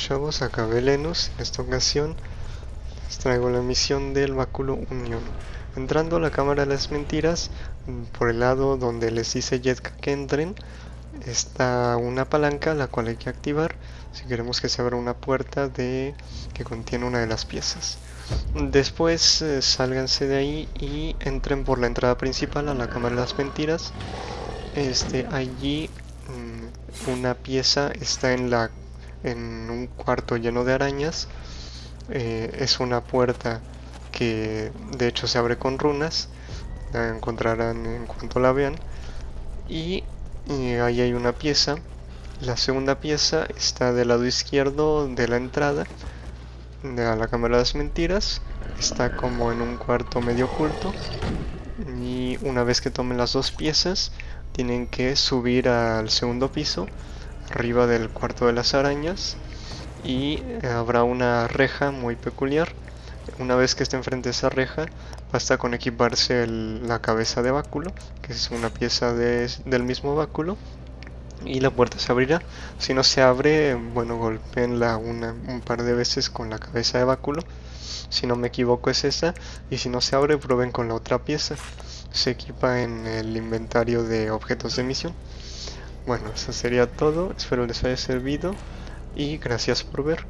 chavos, acá Velenus. En esta ocasión les traigo la misión del Báculo Unión. Entrando a la Cámara de las Mentiras, por el lado donde les dice Jetka que entren, está una palanca la cual hay que activar si queremos que se abra una puerta de que contiene una de las piezas. Después eh, sálganse de ahí y entren por la entrada principal a la Cámara de las Mentiras. Este, allí mm, una pieza está en la en un cuarto lleno de arañas. Eh, es una puerta que de hecho se abre con runas. La encontrarán en cuanto la vean. Y, ahí hay una pieza. La segunda pieza está del lado izquierdo de la entrada de la cámara de las mentiras. Está como en un cuarto medio oculto. Y una vez que tomen las dos piezas, tienen que subir al segundo piso arriba del cuarto de las arañas y habrá una reja muy peculiar. Una vez que esté enfrente de esa reja, basta con equiparse la cabeza de báculo, que es una pieza del mismo báculo, y la puerta se abrirá. Si no se abre, bueno, golpeenla una, un par de veces con la cabeza de báculo. Si no me equivoco es esa. Y si no se abre, prueben con la otra pieza. Se equipa en el inventario de objetos de misión. Bueno, eso sería todo. Espero les haya servido y gracias por ver.